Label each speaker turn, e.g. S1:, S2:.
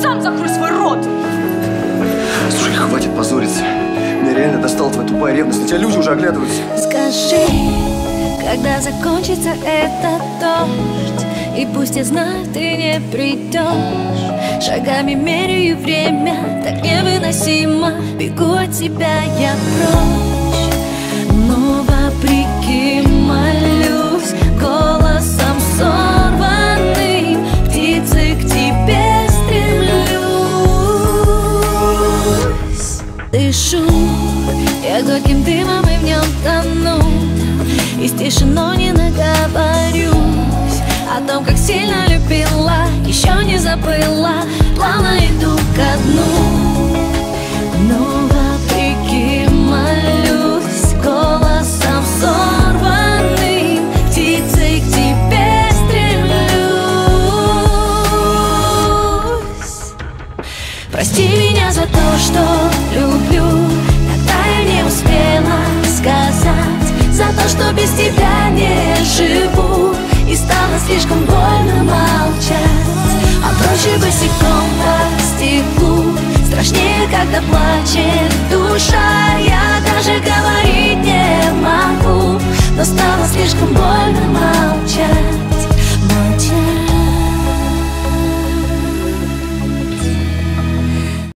S1: сам закрой свой рот!
S2: Слушай, хватит позориться. Меня реально достала твоя тупая ревность. На тебя люди уже оглядываются.
S3: Скажи, когда закончится этот дождь И пусть я знаю, ты не придешь Шагами меряю время, так невыносимо Бегу от тебя я прочь Дышу, я горьким дымом и в нем тону. И с тишиной не наговорюсь О том, как сильно любила, еще не забыла. Плавно иду ко дну. Но вопреки молюсь голосом сорванным Птицей к тебе стремлюсь. Прости меня за то, что когда плачет душа. Я даже говорить не могу Но стало слишком больно